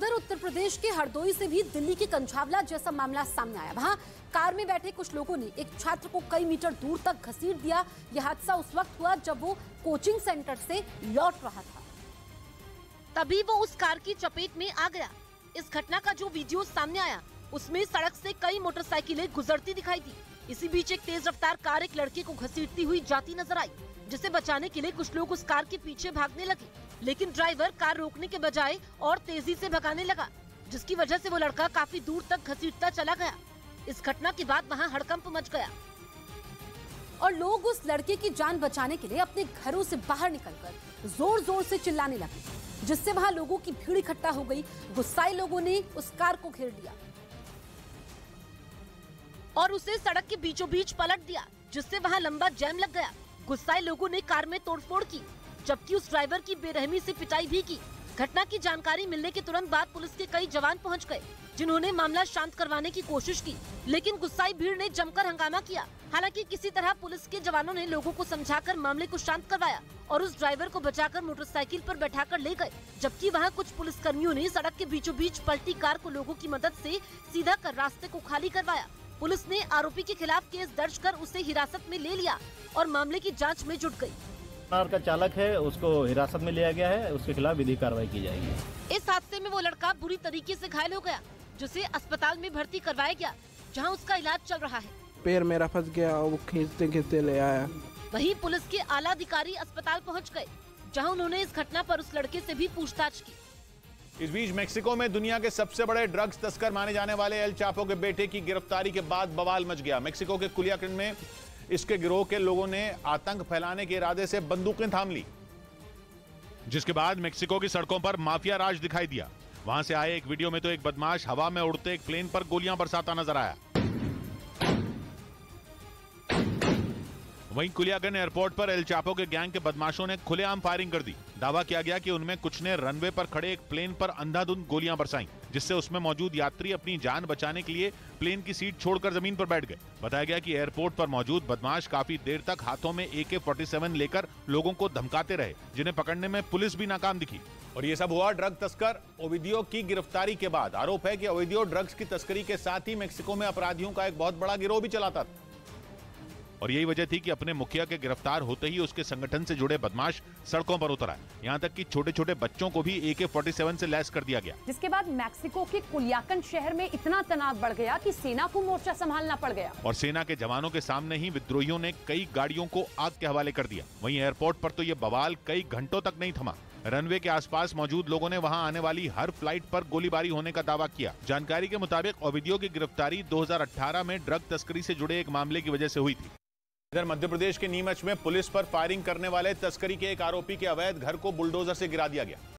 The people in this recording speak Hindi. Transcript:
उधर उत्तर प्रदेश के हरदोई से भी दिल्ली के कंझावला जैसा मामला सामने आया। वहाँ कार में बैठे कुछ लोगों ने एक छात्र को कई मीटर दूर तक घसीट दिया। यह हादसा उस वक्त हुआ जब वो कोचिंग सेंटर से लौट रहा था। तभी वो उस कार की चपेट में आ गया। इस घटना का जो वीडियो सामने आया, उसमें सड़क से कई मोटरसाइकिलें गुजरती दिखाई दी। इसी बीच एक तेज रफ्तार कार एक लड़के को घसीटती हुई जाती नज़र आई, जिसे बचाने के लिए कुछ लोग उस कार के पीछे भागने लगे। लेकिन ड्राइवर कार रोकने के बजाय और तेज़ी से भगाने लगा जिसकी वजह से वो लड़का काफ़ी दूर तक घसीटता चला गया। इस घटना के बाद वहाँ हड़कंप मच गया। और लोग उस लड़के की जान बचाने के लिए अपने घरों से बाहर निकलकर ज़ोर ज़ोर से चिल्लाने लगे जिससे वहाँ लोगों की भीड़ इकट्ठा हो गई गुस्साए लोगों ने उस कार को घेर लिया। और उसे सड़क के बीचों बीच पलट दिया जिससे वहाँ लंबा जैम लग गया। गुस्साए लोगों ने कार में तोड़फोड़ की। जबकि उस ड्राइवर की बेरहमी से पिटाई भी की। घटना की जानकारी मिलने के तुरंत बाद पुलिस के कई जवान पहुँच गए, जिन्होंने मामला शांत करवाने की कोशिश की, लेकिन गुस्साई भीड़ ने जमकर हंगामा किया। हालाँकि किसी तरह पुलिस के जवानों ने लोगों को समझाकर मामले को शांत करवाया और उस ड्राइवर को बचाकर मोटरसाइकिल पर बैठाकर ले गए, जबकि वहाँ कुछ पुलिस कर्मियों ने सड़क के बीचों बीच पलटी कार को लोगों की मदद से सीधा कर रास्ते को खाली करवाया। पुलिस ने आरोपी के खिलाफ केस दर्ज कर उसे हिरासत में ले लिया और मामले की जाँच में जुट गई। कार का चालक है उसको हिरासत में लिया गया है उसके खिलाफ विधि कार्रवाई की जाएगी। इस हादसे में वो लड़का बुरी तरीके से घायल हो गया जिसे अस्पताल में भर्ती करवाया गया जहाँ उसका इलाज चल रहा है। पैर मेरा फंस गया और वो खींचते खींचते ले आया। वहीं पुलिस के आला अधिकारी अस्पताल पहुँच गए जहाँ उन्होंने इस घटना पर उस लड़के से भी पूछताछ की। इस बीच मेक्सिको में दुनिया के सबसे बड़े ड्रग्स तस्कर माने जाने वाले एल चापो के बेटे की गिरफ्तारी के बाद बवाल मच गया। मेक्सिको के कुलियाकंड में इसके गिरोह के लोगों ने आतंक फैलाने के इरादे से बंदूकें थाम ली। जिसके बाद मेक्सिको की सड़कों पर माफिया राज दिखाई दिया। वहाँ से आए एक वीडियो में तो एक बदमाश हवा में उड़ते एक प्लेन पर गोलियाँ बरसाता नज़र आया। वहीं कुलियागन एयरपोर्ट पर एल चापो के गैंग के बदमाशों ने खुलेआम फायरिंग कर दी। दावा किया गया कि उनमें कुछ ने रनवे पर खड़े एक प्लेन पर अंधाधुंध गोलियाँ बरसाईं, जिससे उसमें मौजूद यात्री अपनी जान बचाने के लिए प्लेन की सीट छोड़कर ज़मीन पर बैठ गए। बताया गया कि एयरपोर्ट पर मौजूद बदमाश काफ़ी देर तक हाथों में ए के लेकर लोगों को धमकाते रहे, जिन्हें पकड़ने में पुलिस भी नाकाम दिखी। और ये सब हुआ ड्रग तस्कर ओविदियो की गिरफ्तारी के बाद। आरोप है कि ओविदियो ड्रग्स की तस्करी के साथ ही मेक्सिको में अपराधियों का एक बहुत बड़ा गिरोह भी चलाता था। और यही वजह थी कि अपने मुखिया के गिरफ़्तार होते ही उसके संगठन से जुड़े बदमाश सड़कों पर उतर आए। यहाँ तक कि छोटे छोटे बच्चों को भी ए के फोर्टी सेवन से लैस कर दिया गया। जिसके बाद मैक्सिको के कुलियाकन शहर में इतना तनाव बढ़ गया कि सेना को मोर्चा संभालना पड़ गया। और सेना के जवानों के सामने ही विद्रोहियों ने कई गाड़ियों को आग के हवाले कर दिया। वही एयरपोर्ट पर तो ये बवाल कई घंटों तक नहीं थमा। रनवे के आसपास मौजूद लोगों ने वहाँ आने वाली हर फ़्लाइट पर गोलीबारी होने का दावा किया। जानकारी के मुताबिक ओविदियो की गिरफ्तारी 2018 में ड्रग तस्करी से जुड़े एक मामले की वजह से हुई थी। इधर मध्य प्रदेश के नीमच में पुलिस पर फायरिंग करने वाले तस्करी के एक आरोपी के अवैध घर को बुलडोजर से गिरा दिया गया।